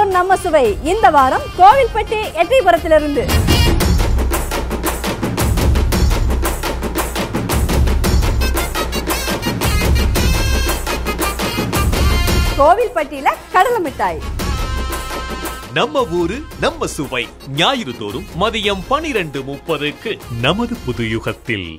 வணக்கம் நம்ம சுவை. இந்த வாரம் கோவில்பட்டி எட்டிபுரத்திலிருந்து. கோவில்பட்டியில கடலை மிட்டாய். நம்ம ஊரு நம்ம சுவை. ஞாயிறு தோறும் மதியம் பனிரெண்டு முப்பதுக்கு நமது புது யுகத்தில்.